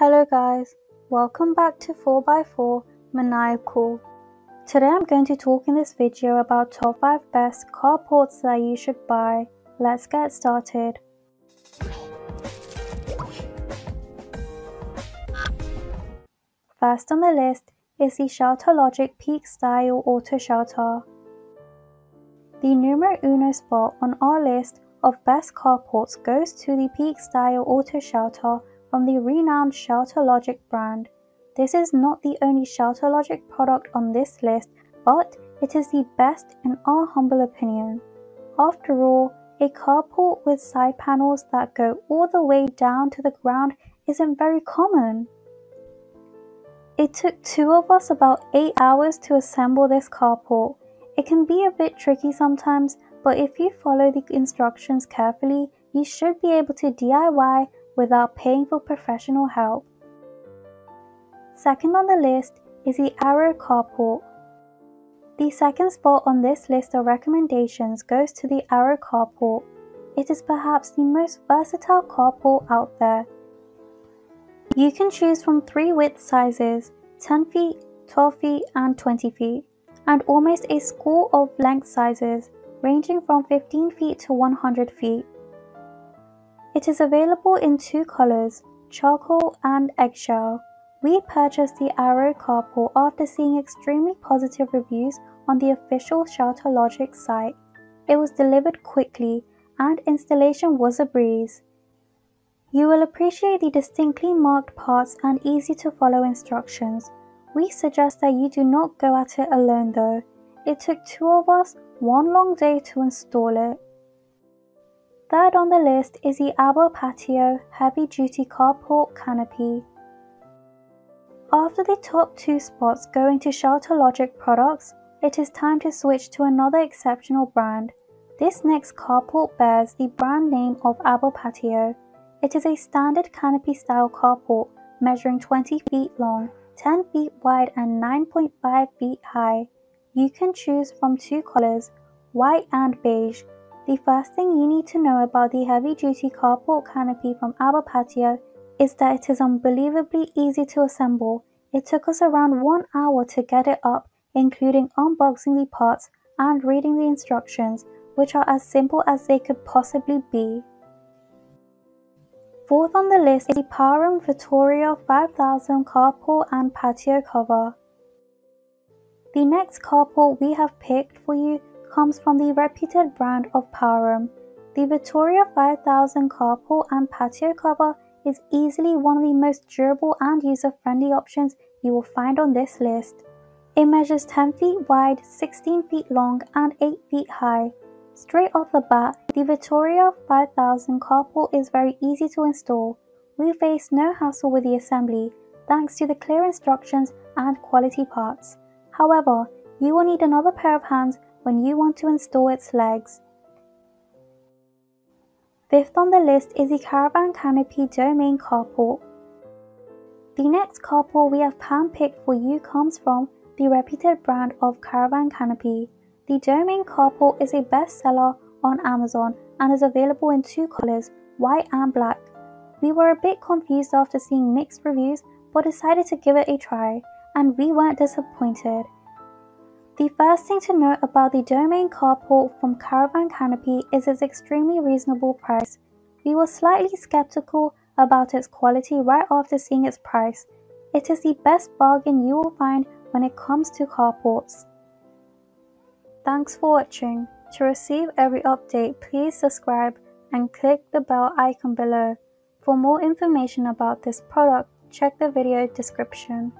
Hello guys, welcome back to 4x4 Maniacal. Today I'm going to talk in this video about top 5 best carports that you should buy. Let's get started. First on the list is the ShelterLogic Peak Style Auto Shelter. The numero uno spot on our list of best carports goes to the Peak Style Auto Shelter from the renowned ShelterLogic brand. This is not the only ShelterLogic product on this list, but it is the best in our humble opinion. After all, a carport with side panels that go all the way down to the ground isn't very common. It took two of us about 8 hours to assemble this carport. It can be a bit tricky sometimes, but if you follow the instructions carefully, you should be able to DIY without paying for professional help. Second on the list is the Arrow Carport. The second spot on this list of recommendations goes to the Arrow Carport. It is perhaps the most versatile carport out there. You can choose from three width sizes 10 feet, 12 feet, and 20 feet, and almost a score of length sizes ranging from 15 feet to 100 feet. It is available in two colors, charcoal and eggshell. We purchased the Arrow carport after seeing extremely positive reviews on the official ShelterLogic site. It was delivered quickly and installation was a breeze. You will appreciate the distinctly marked parts and easy to follow instructions. We suggest that you do not go at it alone though. It took two of us one long day to install it. Third on the list is the ABBA Patio Heavy Duty Carport Canopy. After the top two spots going to ShelterLogic products, it is time to switch to another exceptional brand. This next carport bears the brand name of ABBA Patio. It is a standard canopy style carport measuring 20 feet long, 10 feet wide and 9.5 feet high. You can choose from two colors, white and beige, the first thing you need to know about the heavy duty carport canopy from ABBA Patio is that it is unbelievably easy to assemble. It took us around one hour to get it up, including unboxing the parts and reading the instructions, which are as simple as they could possibly be. Fourth on the list is the Palram Vitoria 5000 carport and patio cover. The next carport we have picked for you comes from the reputed brand of Palram. The Vitoria 5000 carport and patio cover is easily one of the most durable and user-friendly options you will find on this list. It measures 10 feet wide, 16 feet long, and 8 feet high. Straight off the bat, the Vitoria 5000 carport is very easy to install. We face no hassle with the assembly, thanks to the clear instructions and quality parts. However, you will need another pair of hands when you want to install its legs. Fifth on the list is the Caravan Canopy Domain Carport. The next carport we have handpicked for you comes from the reputed brand of Caravan Canopy. The Domain Carport is a bestseller on Amazon and is available in two colors, white and black. We were a bit confused after seeing mixed reviews but decided to give it a try, and we weren't disappointed. The first thing to note about the Domain carport from Caravan Canopy is its extremely reasonable price. We were slightly skeptical about its quality right after seeing its price. It is the best bargain you will find when it comes to carports. Thanks for watching. To receive every update, please subscribe and click the bell icon below. For more information about this product, check the video description.